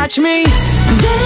watch me. dance